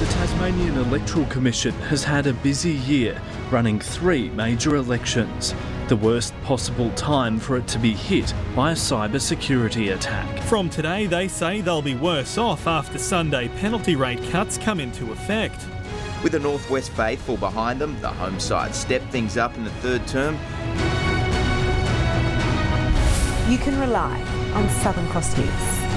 The Tasmanian Electoral Commission has had a busy year, running three major elections. The worst possible time for it to be hit by a cybersecurity attack. From today, they say they'll be worse off after Sunday penalty rate cuts come into effect. With the Northwest faithful behind them, the home side stepped things up in the third term. You can rely on Southern Cross News.